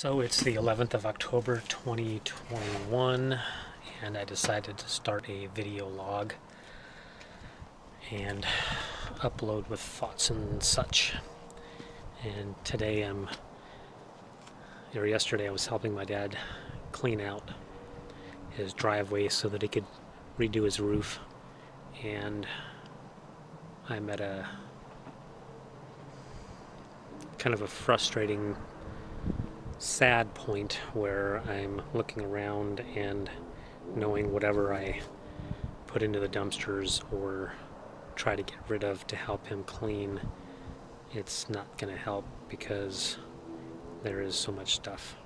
So it's the 11th of October 2021 and I decided to start a video log and upload with thoughts and such. And today I'm, or yesterday I was helping my dad clean out his driveway so that he could redo his roof. And I'm at a kind of a frustrating sad point where I'm looking around and knowing whatever I put into the dumpsters or try to get rid of to help him clean, it's not going to help because there is so much stuff.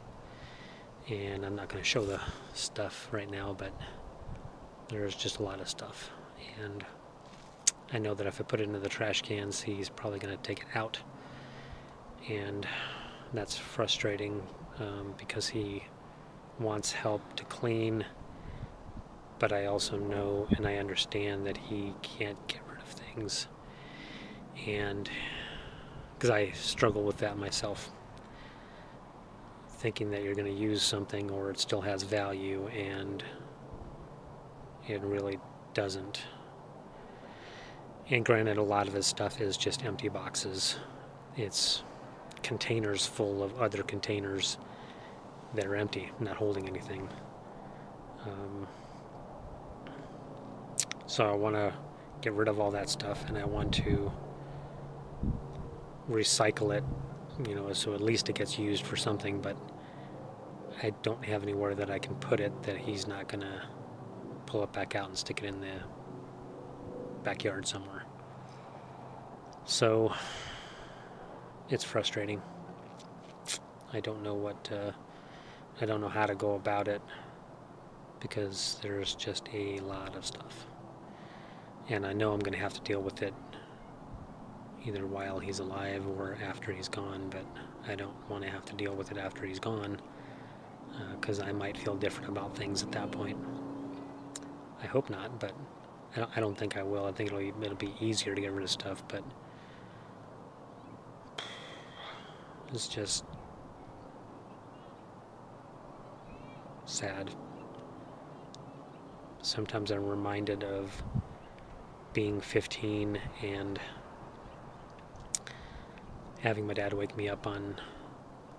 And I'm not going to show the stuff right now, but there's just a lot of stuff. And I know that if I put it into the trash cans, he's probably going to take it out. And that's frustrating um, because he wants help to clean, but I also know and I understand that he can't get rid of things. And because I struggle with that myself, thinking that you're going to use something or it still has value and it really doesn't. And granted, a lot of his stuff is just empty boxes. It's containers full of other containers that are empty, not holding anything. Um, so I want to get rid of all that stuff and I want to recycle it, you know, so at least it gets used for something, but I don't have anywhere that I can put it that he's not going to pull it back out and stick it in the backyard somewhere. So it's frustrating. I don't know what, uh, I don't know how to go about it because there's just a lot of stuff. And I know I'm going to have to deal with it either while he's alive or after he's gone, but I don't want to have to deal with it after he's gone because uh, I might feel different about things at that point. I hope not, but I don't, think I will. I think it'll be, it'll be easier to get rid of stuff, but It's just sad. Sometimes I'm reminded of being 15 and having my dad wake me up on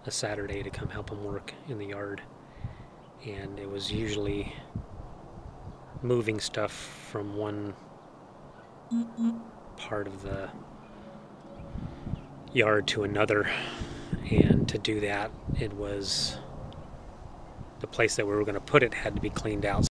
a Saturday to come help him work in the yard. And it was usually moving stuff from one part of the yard to another and to do that it was the place that we were going to put it had to be cleaned out